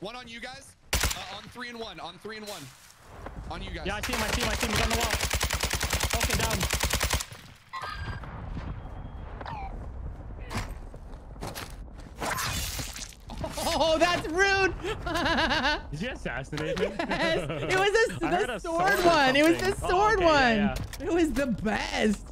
One on you guys. Uh, on three and one. On three and one. On you guys. Yeah, I see him. I see him. I see him. He's on the wall. Okay, down. Oh, that's rude. Did you assassinate me? Yes, it was a, the, sword, sword one. It was the sword oh, okay, one. yeah, It was the best.